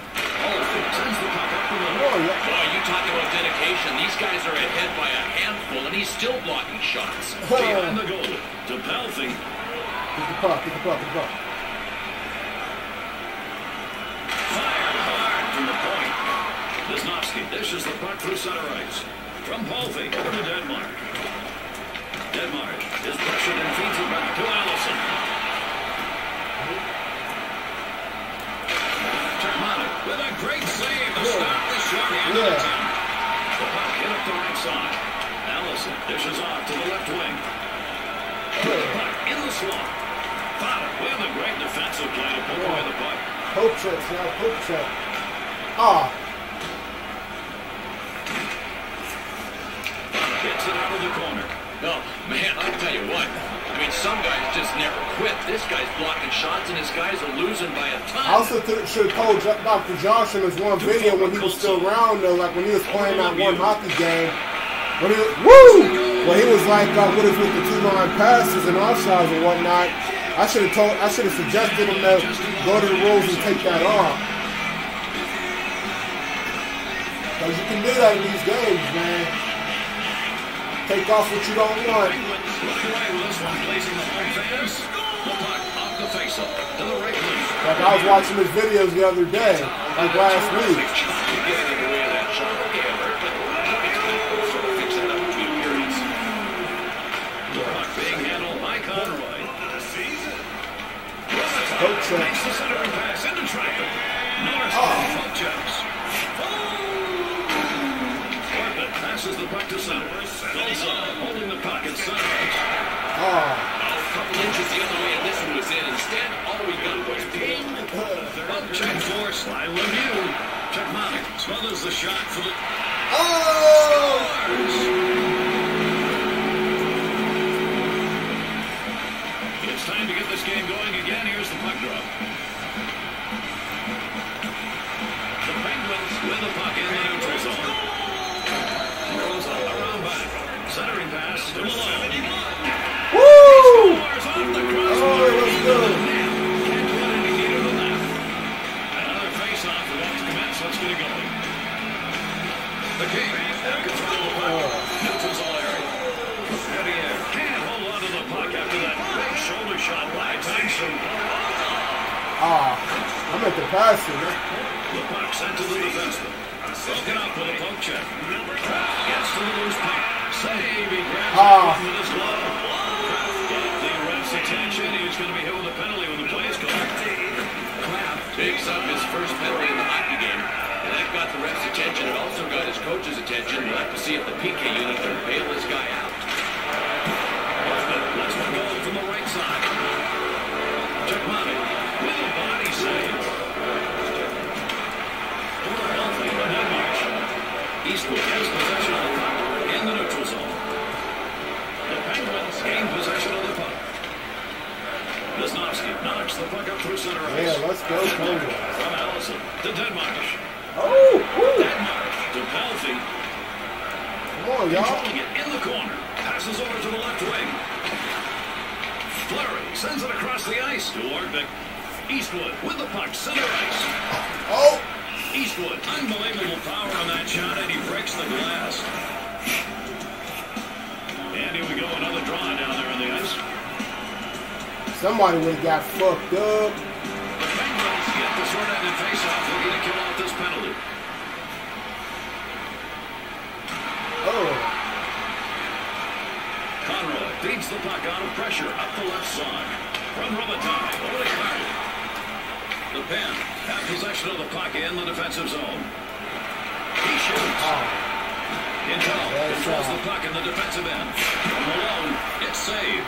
[SPEAKER 2] Halvey sends the puck up the
[SPEAKER 1] come
[SPEAKER 2] middle.
[SPEAKER 1] y'all.
[SPEAKER 3] Boy, you talk about dedication. These guys are ahead by a handful, and he's still blocking shots. Oh.
[SPEAKER 2] Behind the goal. To Palffy.
[SPEAKER 1] Get the puck, the puck, the puck.
[SPEAKER 2] Fired hard from the point. Visnovsky dishes the puck through center ice. From to Deadmarsh. Deadmarsh is pressured and feeds it back to Allison. With a great save to stop the short end the
[SPEAKER 1] Yeah.
[SPEAKER 2] attempt. The puck hit up the right side. Allison dishes off to the left wing. The puck in the slot. Fowler with a great defensive play to pull away the puck.
[SPEAKER 1] Poke checks, y'all. Poke check. Ah,
[SPEAKER 2] Gets it out of the corner.
[SPEAKER 3] No, man, I tell you what. I mean, some guys just never quit. This guy's blocking shots, and his guys are losing by a ton.
[SPEAKER 1] I also should have told Dr. Josh in his one video when he was still around, though, like when he was playing that one hockey game. When he was, woo! When he was like, uh, what is with the two line passes and offsides and whatnot. I should have told, I should have suggested him to go to the rules and take that off. Because you can do that in these games, man. Take off what you don't want.
[SPEAKER 2] Penguins running away with this one, pleasing the home fans. The puck off the faceoff to the right wing.
[SPEAKER 1] Like I was watching his videos the other day, like last week.
[SPEAKER 3] You get in the way of that shot. Okay, Albert, but it's going to sort of fix that up between periods.
[SPEAKER 2] The puck being handled by Conroy.
[SPEAKER 1] Poke check.
[SPEAKER 2] Makes the centering pass into traffic. Norris
[SPEAKER 1] Oh.
[SPEAKER 2] poke checks. Corbett passes the to center. Holding the puck center.
[SPEAKER 1] Oh,
[SPEAKER 3] A couple inches the other way, and this one was in. Instead, all we got was
[SPEAKER 2] check by Lemieux. Smothers the shot for the
[SPEAKER 1] oh!
[SPEAKER 2] It's time to get this game going again. Here's the puck drop.
[SPEAKER 1] I meant to pass it. man.
[SPEAKER 2] The puck sent to the defenseman. Broken up with a poke check. Gets to the loose puck. Save. He grabs
[SPEAKER 1] Ah.
[SPEAKER 2] with his glove. The ref's attention. He's going to be hit with a penalty when the play is called.
[SPEAKER 3] Kraft picks up his first penalty in the hockey game. And that got the ref's attention. It also got his coach's attention. We'll have to see if the PK unit can bail this guy out.
[SPEAKER 2] Let's from the right side. Eastwood has possession of the puck in the neutral zone. The Penguins gain possession of the puck. Visnovsky knocks the puck up through center ice.
[SPEAKER 1] Yeah, let's go, Penguins.
[SPEAKER 2] From Allison to Deadmarsh.
[SPEAKER 1] Oh, woo.
[SPEAKER 2] Deadmarsh to Palffy.
[SPEAKER 1] come on, y'all.
[SPEAKER 2] Controlling it in the corner. Passes over to the left wing. Fleury sends it across the ice to Orpik. Eastwood with the puck, center ice.
[SPEAKER 1] Oh,
[SPEAKER 2] Eastwood, unbelievable power on that shot, and he breaks the glass. And here we go, another draw down there on the ice.
[SPEAKER 1] somebody would have got fucked up.
[SPEAKER 2] The Penguins get the short-handed face-off, looking to kill out this penalty.
[SPEAKER 1] Oh,
[SPEAKER 2] Conroy feeds the puck out of pressure up the left side. From Robitaille, over to Carter. The pen have possession of the puck in the defensive zone. He shoots.
[SPEAKER 1] oh.
[SPEAKER 2] Intel controls the puck in the defensive end. From Malone, it's saved.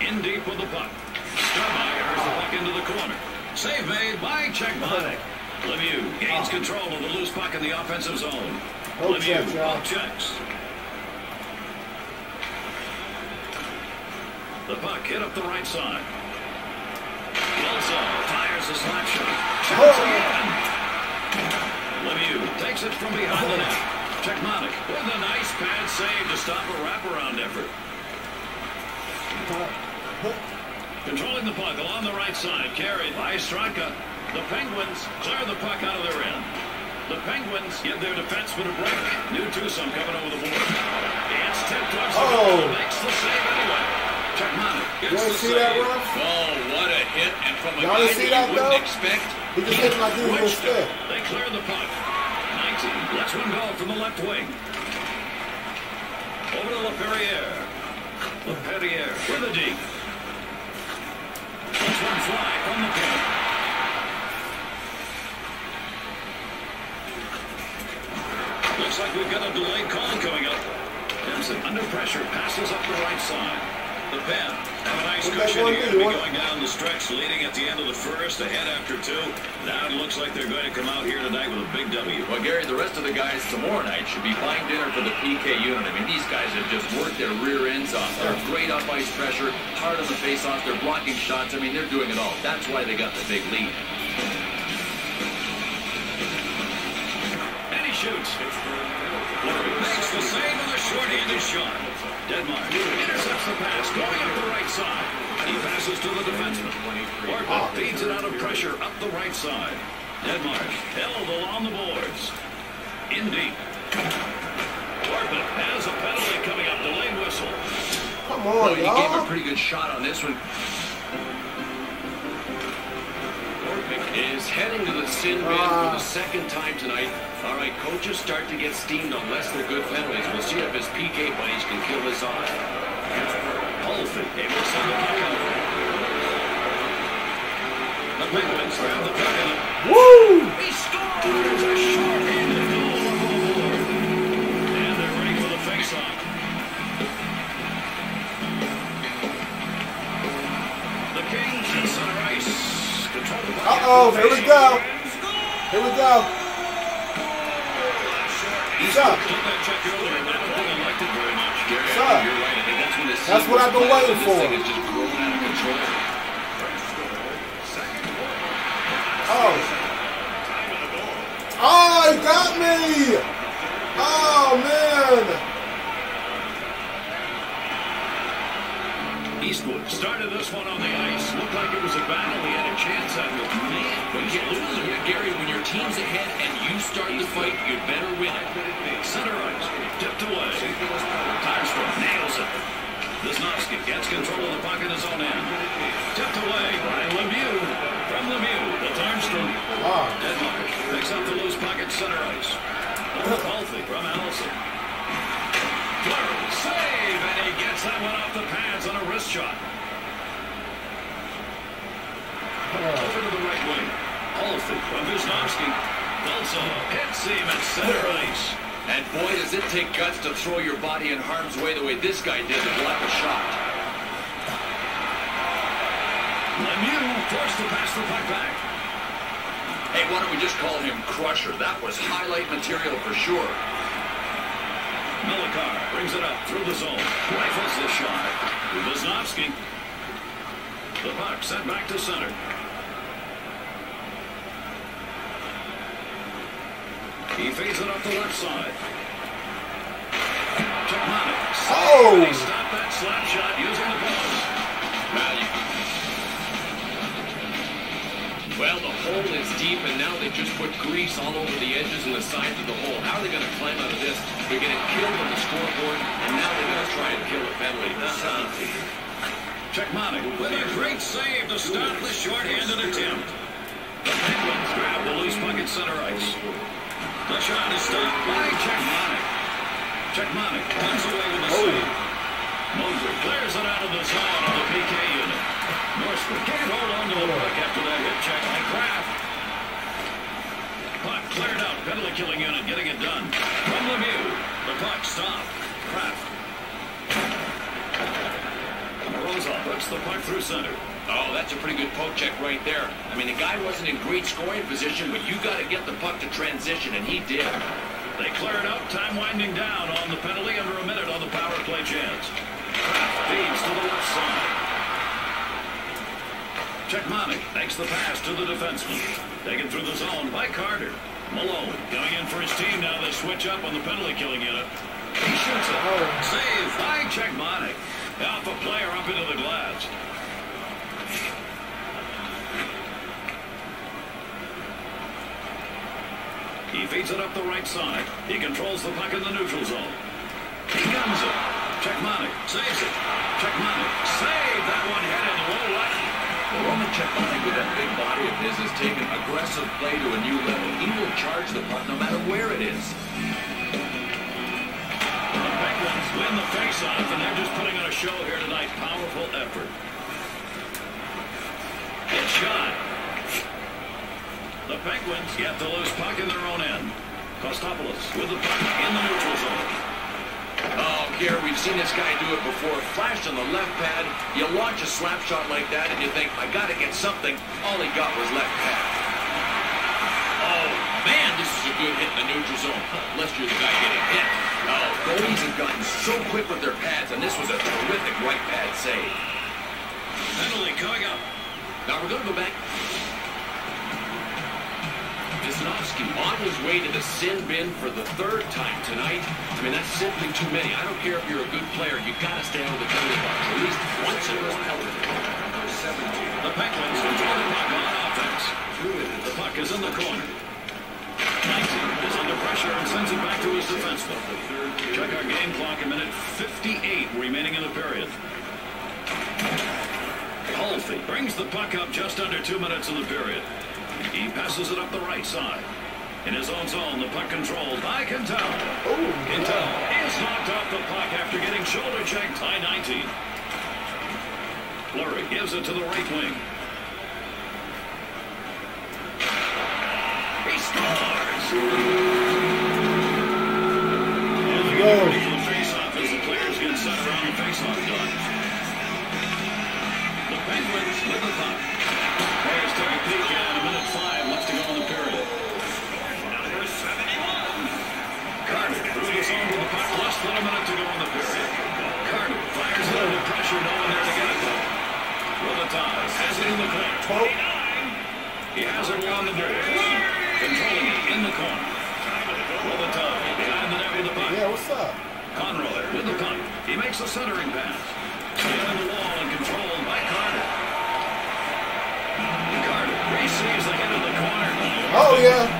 [SPEAKER 2] In deep with the puck. Sturmeyer has the puck into the corner. Save made by Cechmanek. Lemieux gains control of the loose puck in the offensive zone. Lemieux
[SPEAKER 1] y'all.
[SPEAKER 2] checks. The puck hit up the right side. Wilson fires a slap shot.
[SPEAKER 1] Oh.
[SPEAKER 2] again. Lemieux takes it from behind the net. Cechmanek with a nice pad save to stop a wraparound effort. Controlling the puck along the right side, carried by Straka. The Penguins clear the puck out of their end. The Penguins get their defenseman a break. New twosome coming over the board. It's tipped towards the
[SPEAKER 1] Oh.
[SPEAKER 2] goal. Makes the save
[SPEAKER 1] You want to see that,
[SPEAKER 2] save.
[SPEAKER 3] Oh, what a hit. And from a guy that
[SPEAKER 1] that,
[SPEAKER 3] you wouldn't
[SPEAKER 1] though?
[SPEAKER 3] expect.
[SPEAKER 1] He just hit he was
[SPEAKER 2] Switched They clear the puck. 19 lets one go from the left wing. Over to Laperriere. Laperriere with a deep. Lets one fly from the pin. Looks like we've got a delayed call coming up. Dempsey under pressure passes up the right side. The pen have a nice
[SPEAKER 1] What
[SPEAKER 2] cushion
[SPEAKER 1] one
[SPEAKER 2] here
[SPEAKER 1] do?
[SPEAKER 2] to be going down the stretch, leading at the end of the first, ahead after two. Now it looks like they're going to come out here tonight with a big W.
[SPEAKER 3] Well, Gary, the rest of the guys tomorrow night should be buying dinner for the PK unit. I mean, these guys have just worked their rear ends off. They're great up ice pressure, hard on the face-off. They're blocking shots. I mean, they're doing it all. That's why they got the big lead.
[SPEAKER 2] And he shoots. Shot. Deadmarsh intercepts the pass, going up the right side. He passes to the defenseman. Orpik ah, feeds it out of pressure up the right side. Deadmarsh held along the boards. In deep. Orpik has a penalty coming up. Delayed whistle.
[SPEAKER 1] Come
[SPEAKER 3] Well,
[SPEAKER 1] on,
[SPEAKER 3] he gave a pretty good shot on this one. Is heading to the sin bin for the second time tonight. All right, coaches start to get steamed unless they're good penalties. We'll see if his PK buddies can kill this off.
[SPEAKER 2] Holford able to send the puck out. The Penguins grab the puck
[SPEAKER 1] Woo!
[SPEAKER 2] he scores a short-handed
[SPEAKER 1] Uh-oh, here we go. Here we go. What's up? What's up?
[SPEAKER 3] that's
[SPEAKER 1] what I've been waiting for. Oh. Oh, he got me! Oh, man!
[SPEAKER 2] Eastwood started this one on the ice. Looked like it was a battle. He had a chance at it. Man,
[SPEAKER 3] But
[SPEAKER 2] he's
[SPEAKER 3] you yeah,
[SPEAKER 2] it.
[SPEAKER 3] Gary, when your team's ahead and you start the fight, you better win it.
[SPEAKER 2] Center ice, tipped away. Tyrstrom nails it. Visnovsky gets control of the puck in his own end. Tipped away by Lemieux. From Lemieux, the Armstrong.
[SPEAKER 1] Ah,
[SPEAKER 2] Deadlock picks up the loose puck at center ice. Healthy from Allison. Fleury, save, and he gets that one off the pads on a wrist shot. Over to the right wing. Healthy from Visnovsky. Belso hits him at center ice.
[SPEAKER 3] And boy, does it take guts to throw your body in harm's way the way this guy did to block a shot.
[SPEAKER 2] Lemieux forced to pass the puck back.
[SPEAKER 3] Hey, why don't we just call him Crusher? That was highlight material for sure.
[SPEAKER 2] Melichar brings it up through the zone. Rifles the shot. Visnovsky. The puck sent back to center. He feeds it up the left side.
[SPEAKER 1] Oh!
[SPEAKER 2] He stopped that slap shot using the post.
[SPEAKER 3] Well, the hole is deep, and now they just put grease all over the edges and the sides of the hole. How are they going to climb out of this? They're getting killed on the scoreboard, and now they're going to try and kill a penalty.
[SPEAKER 2] Uh-huh. Cechmanek with a great save to stop the short-handed attempt. The Penguins grab the loose puck at center ice. The shot is stopped by Cechmanek. Cechmanek comes away with a save. Moser clears it out of the zone of the PK unit. Northwood can't hold on to the puck after that hip check by Kraft. Puck cleared out. Penalty killing unit getting it done. From Lemieux. The puck stopped. Kraft. Rosa puts the puck through center.
[SPEAKER 3] Oh, that's a pretty good poke check right there. I mean, the guy wasn't in great scoring position, but you got to get the puck to transition, and he did.
[SPEAKER 2] They clear it out. Time winding down on the penalty under a minute on the power play chance. Kraft feeds to the left side. Cechmanek makes the pass to the defenseman. Taken through the zone by Carter. Malone going in for his team now. They switch up on the penalty killing unit. He shoots it. Home. Save by Cechmanek. Off a player up into the glass. He feeds it up the right side. He controls the puck in the neutral zone. He guns it. Cechmanek saves it. Cechmanek save that one headed low left.
[SPEAKER 3] The Roman Cechmanek with that big body of his has taken aggressive play to a new level. He will charge the puck no matter where it is.
[SPEAKER 2] The Penguins win the faceoff, and they're just putting on a show here tonight. Powerful effort. Good shot. The Penguins get the loose puck in their own end. Kostopoulos with the puck in the neutral zone.
[SPEAKER 3] Oh, Gary, we've seen this guy do it before. Flash on the left pad. You launch a slap shot like that, and you think, I got to get something. All he got was left pad. Oh, man, this is a good hit in the neutral zone. Unless you're the guy getting hit. Oh, goalies have gotten so quick with their pads, and this was a terrific right pad save.
[SPEAKER 2] Penalty coming up.
[SPEAKER 3] Now we're going to go back. Visnovsky on his way to the sin bin for the third time tonight. I mean, that's simply too many. I don't care if you're a good player. you got to stay of the penalty box at least once in a while.
[SPEAKER 2] The Penguins control the puck on offense. The puck is in the corner. 19 is under pressure and sends it back to his defenseman. Check our game clock, a minute 58 remaining in the period. Holtby brings the puck up just under two minutes in the period. He passes it up the right side. In his own zone, the puck controlled by Quintel. Quintel is knocked off the puck after getting shoulder checked by 19. Fleury gives it to the right wing. He scores! And we get ready for the face-off as the players get set around the face-off done. The Penguins with the puck. Players take a peek at a minute five left to go in the period. Number 71. Carter through the zone with the puck. Less than a minute to go in the period. Carter fires it under pressure. No one there to get it has it in the corner. He has it along the board. Controlling it in the corner. Behind the net with the puck.
[SPEAKER 1] yeah, what's up?
[SPEAKER 2] Conroy with the puck. He makes a centering pass. Behind the wall and controlled by Carter. Carter receives the hit in the corner.
[SPEAKER 1] Oh yeah.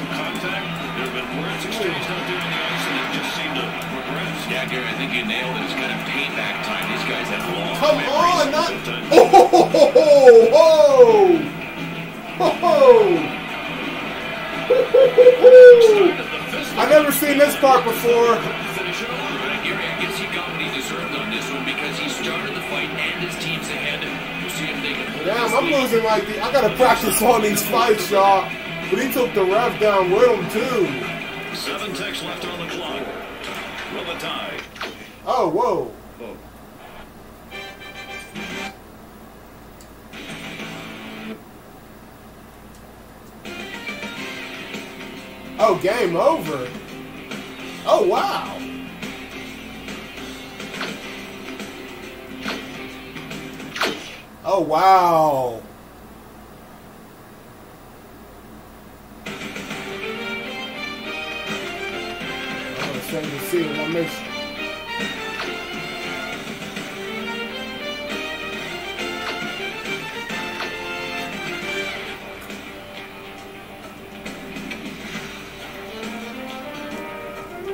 [SPEAKER 2] Some contact There have been words exchanged out there on the ice, and it just seemed to progress.
[SPEAKER 3] Yeah, Gary, I think you nailed it. It's kind of payback time. These guys have long
[SPEAKER 1] Come on, not. Oh, ho, ho, ho, ho, ho, ho. I never seen this part before.
[SPEAKER 3] Gary, I guess he got what he deserved on this one because he started the fight and his team's ahead.
[SPEAKER 1] Damn, I'm losing like the, I gotta practice on these fights, y'all. But he took the ref down with him too.
[SPEAKER 2] Seven ticks left on the clock. Will the tie.
[SPEAKER 1] Oh, whoa. Oh, game over. Oh, wow. Oh, wow. I'm to see what makes.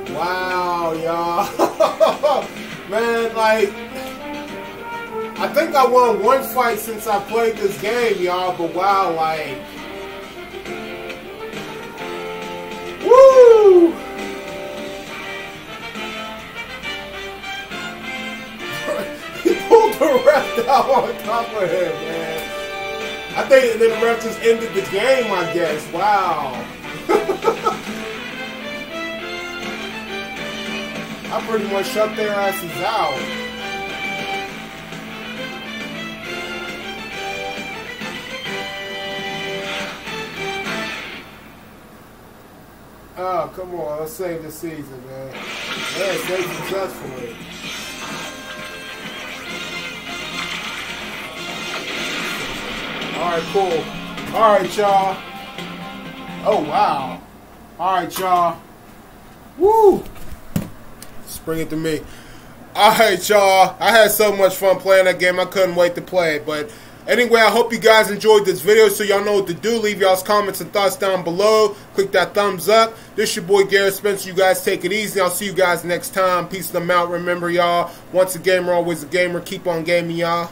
[SPEAKER 1] Wow, y'all. Man, like, I think I won one fight since I played this game, y'all, but wow, like, down on top of him, man. I think the ref just ended the game, I guess. Wow. I pretty much shut their asses out. Oh, come on. Let's save the season, man. Yeah, stay successfully. All right, cool. All right, y'all. Oh, wow. All right, y'all. Woo! Just bring it to me. All right, y'all. I had so much fun playing that game. I couldn't wait to play it. But anyway, I hope you guys enjoyed this video. So y'all know what to do. Leave y'all's comments and thoughts down below. Click that thumbs up. This your boy Garrett Spencer. You guys take it easy. I'll see you guys next time. Peace them out. Remember, y'all. Once a gamer, always a gamer. Keep on gaming, y'all.